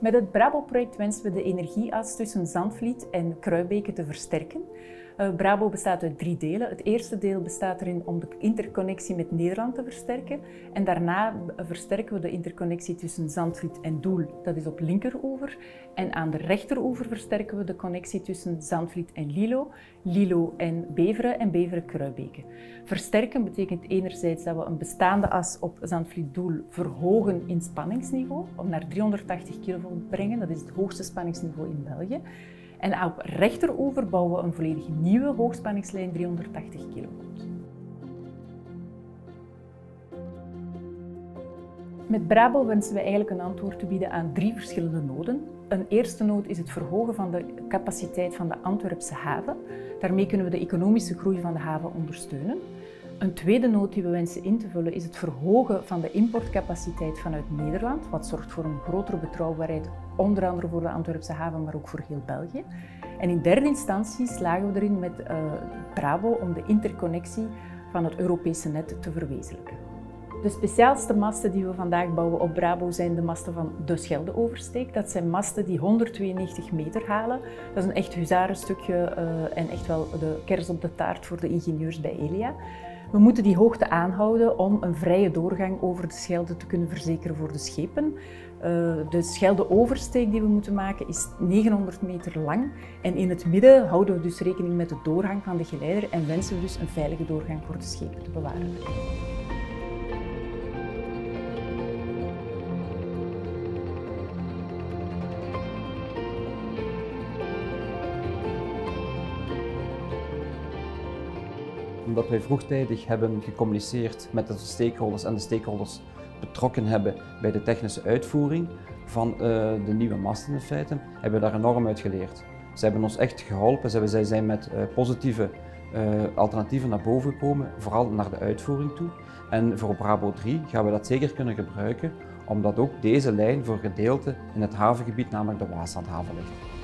Met het Brabo-project wensen we de energieas tussen Zandvliet en Kruibeke te versterken. Uh, Brabo bestaat uit drie delen. Het eerste deel bestaat erin om de interconnectie met Nederland te versterken. En daarna versterken we de interconnectie tussen Zandvliet en Doel. Dat is op linkeroever. En aan de rechteroever versterken we de connectie tussen Zandvliet en Lilo, Lilo en Beveren en Beveren-Kruibeke. Versterken betekent enerzijds dat we een bestaande as op Zandvliet-Doel verhogen in spanningsniveau, om naar 380 kV brengen. Dat is het hoogste spanningsniveau in België. En op rechterover bouwen we een volledig nieuwe hoogspanningslijn 380 kV. Met Brabo wensen we eigenlijk een antwoord te bieden aan drie verschillende noden. Een eerste nood is het verhogen van de capaciteit van de Antwerpse haven. Daarmee kunnen we de economische groei van de haven ondersteunen. Een tweede nood die we wensen in te vullen is het verhogen van de importcapaciteit vanuit Nederland, wat zorgt voor een grotere betrouwbaarheid, onder andere voor de Antwerpse haven, maar ook voor heel België. En in derde instantie slagen we erin met uh, Bravo om de interconnectie van het Europese net te verwezenlijken. De speciaalste masten die we vandaag bouwen op Brabo zijn de masten van de Scheldeoversteek. Dat zijn masten die 192 meter halen. Dat is een echt huzarenstukje uh, en echt wel de kers op de taart voor de ingenieurs bij Elia. We moeten die hoogte aanhouden om een vrije doorgang over de Schelde te kunnen verzekeren voor de schepen. Uh, de Schelde-oversteek die we moeten maken is 900 meter lang. En in het midden houden we dus rekening met de doorgang van de geleider en wensen we dus een veilige doorgang voor de schepen te bewaren. Omdat wij vroegtijdig hebben gecommuniceerd met de stakeholders en de stakeholders betrokken hebben bij de technische uitvoering van uh, de nieuwe masten in feite, hebben we daar enorm uit geleerd. Ze hebben ons echt geholpen, zij zijn met uh, positieve uh, alternatieven naar boven gekomen, vooral naar de uitvoering toe. En voor Brabo 3 gaan we dat zeker kunnen gebruiken, omdat ook deze lijn voor gedeelte in het havengebied, namelijk de Waaslandhaven ligt.